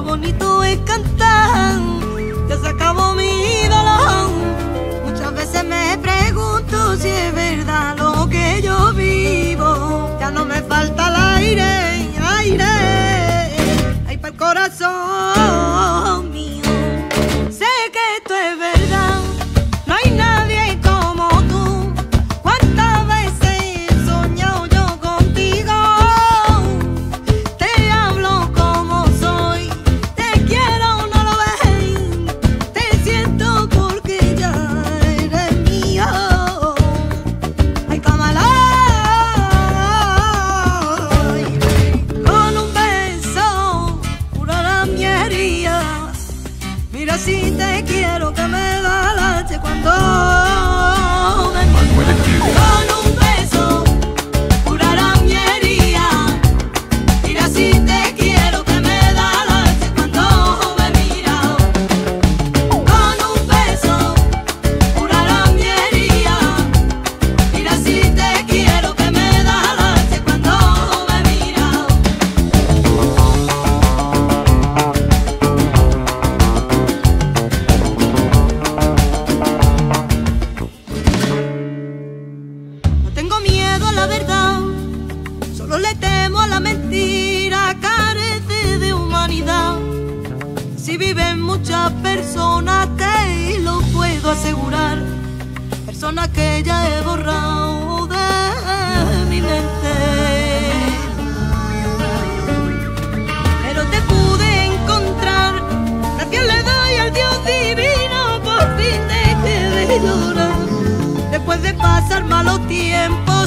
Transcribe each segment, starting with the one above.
bonito es cantar, ya se acabó mi dolor. Mira si te quiero que me da lache cuando me Manuel la verdad, solo le temo a la mentira, carece de humanidad. Si viven muchas personas, te lo puedo asegurar. Personas que ya he borrado de mi mente. Pero te pude encontrar, gracias le doy al Dios divino, por fin dejé de llorar. Después de pasar malos tiempos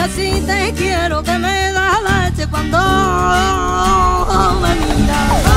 mira si te quiero que me da leche cuando me miras.